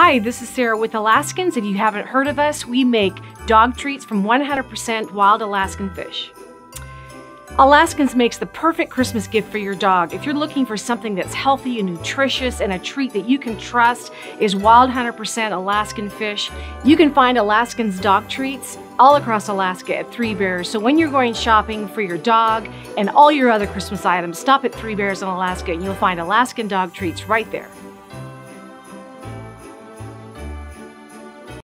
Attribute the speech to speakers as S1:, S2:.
S1: Hi, this is Sara with AlaSkins. If you haven't heard of us, we make dog treats from 100% wild Alaskan fish. AlaSkins makes the perfect Christmas gift for your dog. If you're looking for something that's healthy and nutritious and a treat that you can trust is wild 100% Alaskan fish, you can find AlaSkins dog treats all across Alaska at Three Bears. So when you're going shopping for your dog and all your other Christmas items, stop at Three Bears in Alaska and you'll find Alaskan dog treats right there.